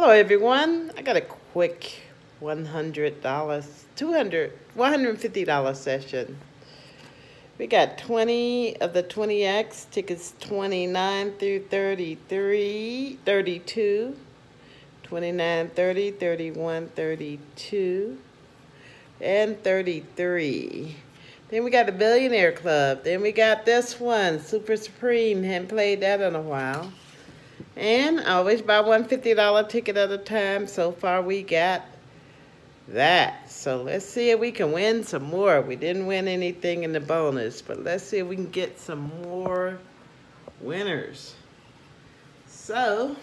Hello everyone. I got a quick $100, $200, $150 session. We got 20 of the 20X, tickets 29 through 33, 32, 29, 30, 31, 32, and 33. Then we got the Billionaire Club. Then we got this one, Super Supreme. Haven't played that in a while. And I always buy one $50 ticket at a time. So far we got that. So let's see if we can win some more. We didn't win anything in the bonus, but let's see if we can get some more winners. So,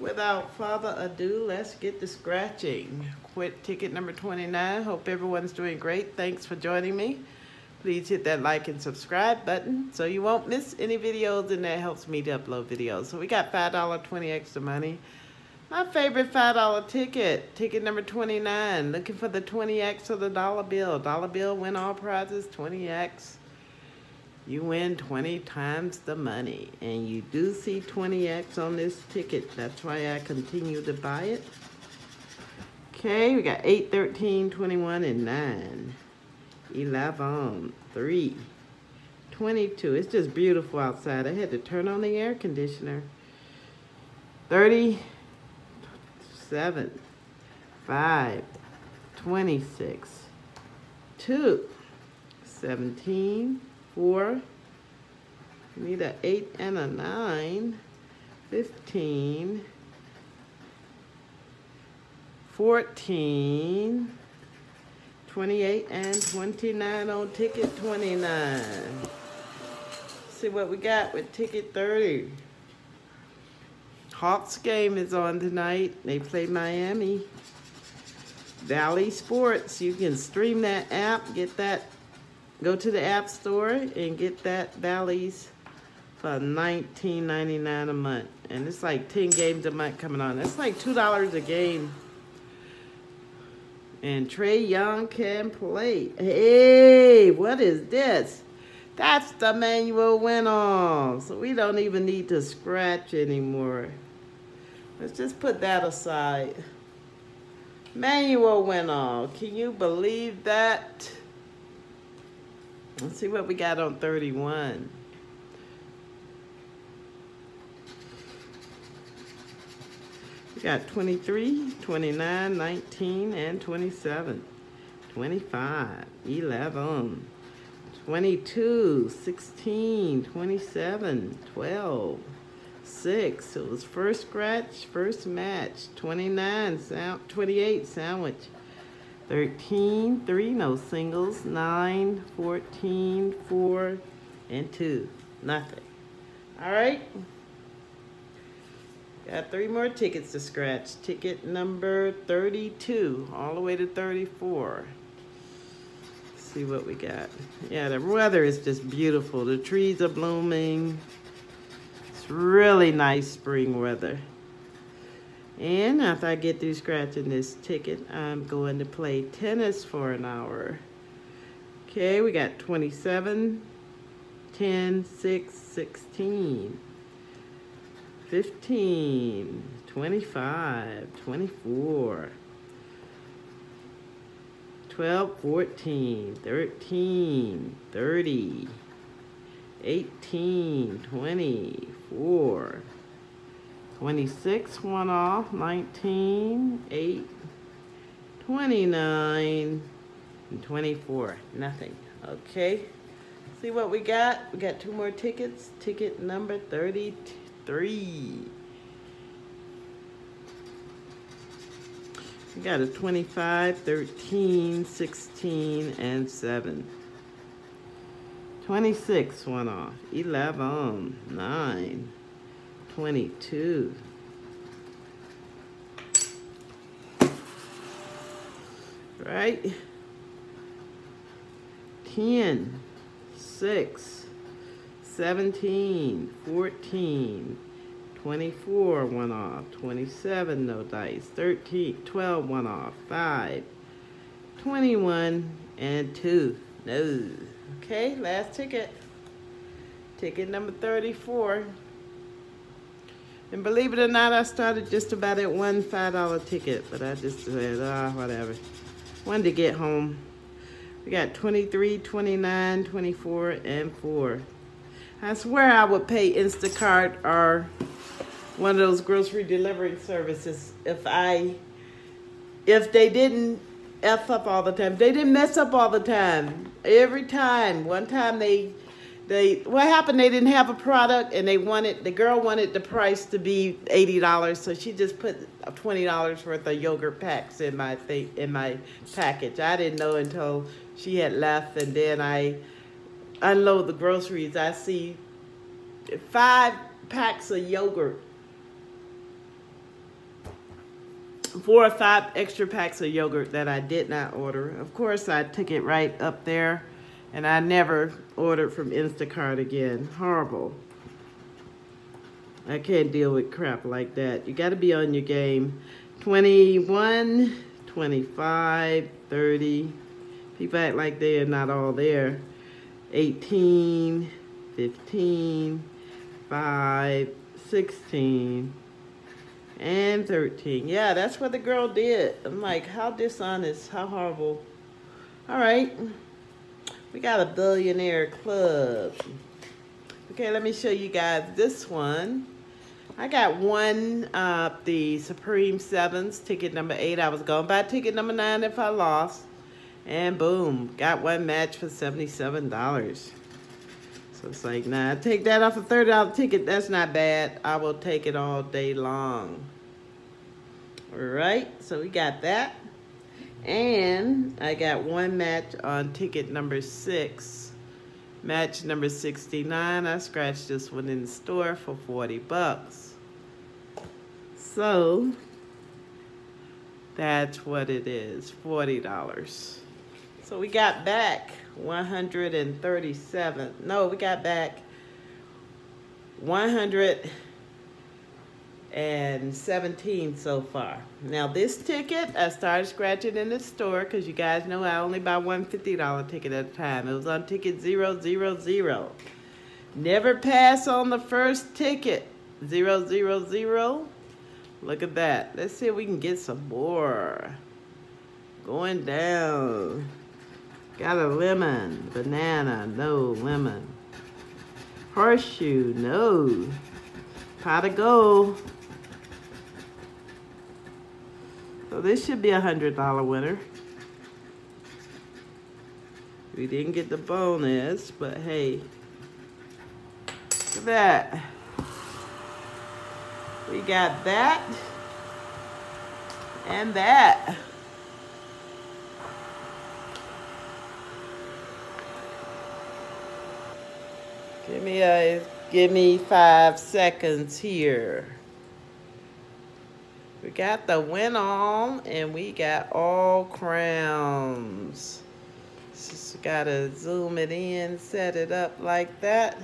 without further ado, let's get to scratching. Quit ticket number 29. Hope everyone's doing great. Thanks for joining me. Please hit that like and subscribe button so you won't miss any videos and that helps me to upload videos. So we got $5, 20 extra money. My favorite $5 ticket, ticket number 29. Looking for the 20X of the dollar bill. Dollar bill win all prizes, 20X. You win 20 times the money. And you do see 20X on this ticket. That's why I continue to buy it. Okay, we got 8, 13, 21, and 9. 11, 3, 22. It's just beautiful outside. I had to turn on the air conditioner. 37, 5, 26, 2, 17, 4, need an 8 and a 9, 15, 14, 28 and 29 on ticket 29. See what we got with ticket 30. Hawks game is on tonight. They play Miami. Bally Sports. You can stream that app, get that, go to the app store and get that Bally's for $19.99 a month. And it's like 10 games a month coming on. That's like $2 a game. And Trae Young can play. Hey, what is this? That's the manual win all. So we don't even need to scratch anymore. Let's just put that aside. Manual win all. Can you believe that? Let's see what we got on 31. Got 23, 29, 19, and 27. 25, 11, 22, 16, 27, 12, 6. It was first scratch, first match. 29, 28, sandwich. 13, 3, no singles. 9, 14, 4, and 2. Nothing. All right. Got three more tickets to scratch. Ticket number 32, all the way to 34. Let's see what we got. Yeah, the weather is just beautiful. The trees are blooming. It's really nice spring weather. And after I get through scratching this ticket, I'm going to play tennis for an hour. Okay, we got 27, 10, 6, 16. 15, 25, 24, 12, 14, 13, 30, 18, 24, 26, one off, 19, 8, 29, and 24, nothing. Okay, see what we got? We got two more tickets. Ticket number 32 three. We got a 25, 13, 16, and 7. 26 one off. 11, 9, 22. Right? 10, 6, 17, 14, 24, one off, 27, no dice, 13, 12, one off, 5, 21, and 2, no. Okay, last ticket. Ticket number 34. And believe it or not, I started just about at one $5 ticket, but I just said, ah, whatever. Wanted to get home. We got 23, 29, 24, and 4. I swear I would pay Instacart or one of those grocery delivery services if I, if they didn't F up all the time. They didn't mess up all the time. Every time. One time they, they, what happened, they didn't have a product and they wanted, the girl wanted the price to be $80, so she just put $20 worth of yogurt packs in my thing, in my package. I didn't know until she had left and then I unload the groceries. I see five packs of yogurt four or five extra packs of yogurt that I did not order. Of course, I took it right up there, and I never ordered from Instacart again. Horrible. I can't deal with crap like that. You got to be on your game. 21, 25, 30. People act like they are not all there. 18, 15, 5, 16, and 13. Yeah, that's what the girl did. I'm like, how dishonest, how horrible. All right, we got a billionaire club. Okay, let me show you guys this one. I got one, uh, the Supreme Sevens, ticket number eight. I was going to buy ticket number nine if I lost. And boom, got one match for $77. So it's like, nah, take that off a $30 ticket. That's not bad. I will take it all day long. All right, so we got that. And I got one match on ticket number six. Match number 69, I scratched this one in the store for 40 bucks. So, that's what it is, $40. So we got back 137, no, we got back 117 so far. Now this ticket, I started scratching in the store because you guys know I only buy one $50 ticket at a time. It was on ticket 000. Never pass on the first ticket. 000. Look at that. Let's see if we can get some more. Going down. Got a lemon. Banana. No. Lemon. Horseshoe. No. Pot of gold. So this should be a $100 winner. We didn't get the bonus, but hey, look at that. We got that and that. Give me a, give me five seconds here. We got the win on and we got all crowns. Just gotta zoom it in, set it up like that.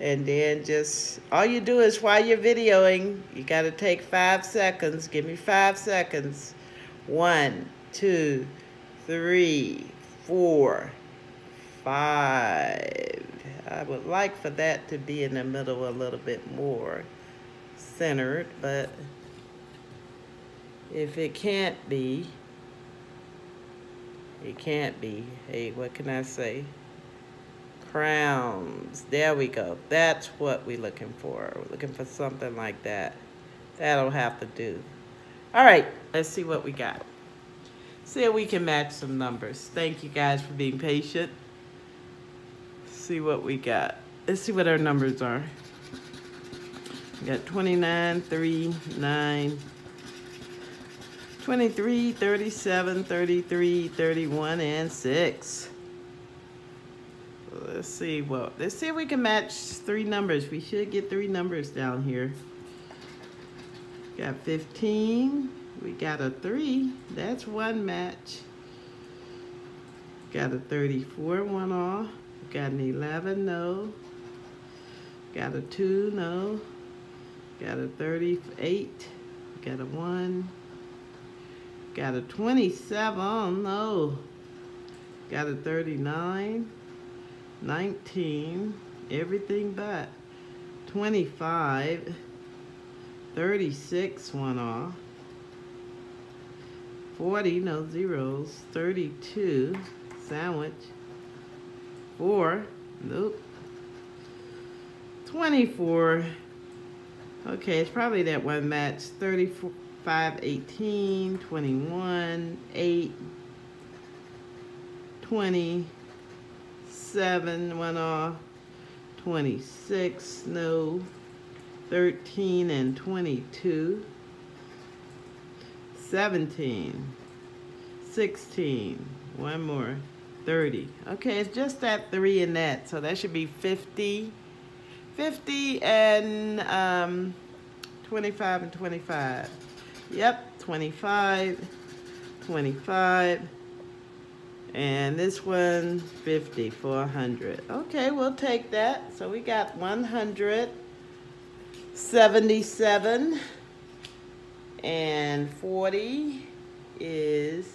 And then just, all you do is while you're videoing, you gotta take five seconds. Give me five seconds. One, two, three, four, five. I would like for that to be in the middle a little bit more centered, but if it can't be, it can't be. Hey, what can I say? Crowns. There we go. That's what we're looking for. We're looking for something like that. That'll have to do. All right, let's see what we got. See if we can match some numbers. Thank you guys for being patient. See what we got. Let's see what our numbers are. We got 29, 3, 9, 23, 37, 33, 31, and 6. Let's see what, let's see if we can match three numbers. We should get three numbers down here. Got 15, we got a 3, that's one match. Got a 34, one off. Got an 11, no. Got a 2, no. Got a 38, got a 1. Got a 27, oh no. Got a 39, 19, everything but 25, 36, one off. 40, no zeros. 32, sandwich. 4, nope. 24, okay, it's probably that one match. 35, 18, 21, 8, 27, one off. 26, no. 13 and 22. 17, 16, one more, 30. Okay, it's just that three in that, so that should be 50, 50 and um, 25 and 25. Yep, 25, 25, and this one 50 for 100. Okay, we'll take that. So we got 177 and 40 is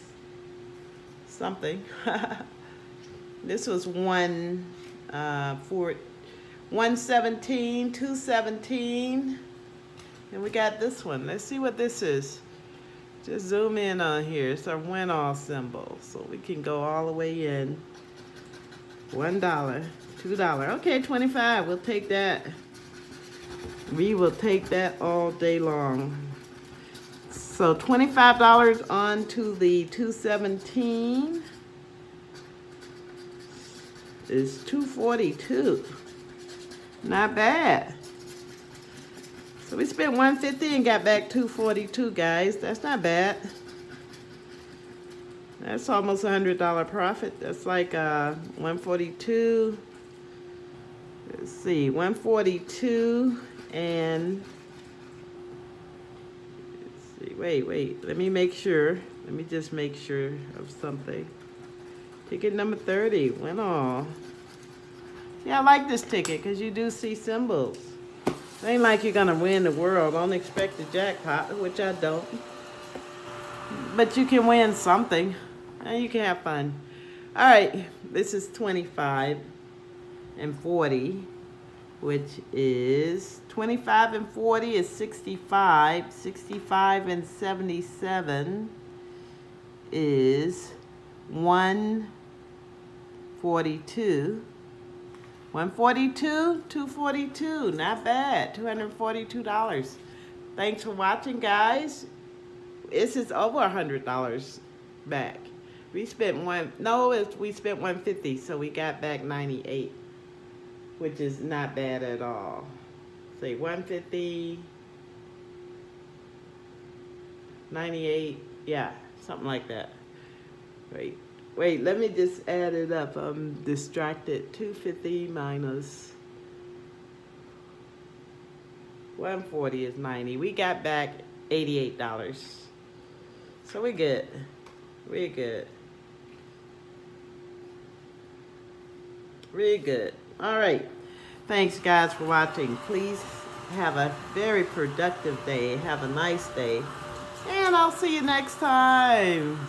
something. this was one uh, for 117, 217, and we got this one. Let's see what this is. Just zoom in on here. It's our win all symbol. So we can go all the way in. One dollar, two dollar. Okay, 25. We'll take that. We will take that all day long. So $25 on to the 217 is 242. Not bad. So we spent 150 and got back 242, guys. That's not bad. That's almost a $100 profit. That's like uh, 142. Let's see, 142 and let's see, wait, wait. Let me make sure. Let me just make sure of something. Ticket number 30 went off. Yeah, I like this ticket because you do see symbols. It ain't like you're to win the world. Don't expect the jackpot, which I don't. But you can win something. And you can have fun. All right, this is 25 and 40 which is 25 and 40 is 65. 65 and 77 is 142. 142, 242, not bad, $242. Thanks for watching, guys. This is over $100 back. We spent one, no, we spent 150, so we got back 98 which is not bad at all. Say 150, 98, yeah, something like that. Wait, wait, let me just add it up. I'm distracted. 250 minus 140 is 90. We got back $88. So we're good. We're good. Really good. All right. Thanks, guys, for watching. Please have a very productive day. Have a nice day. And I'll see you next time.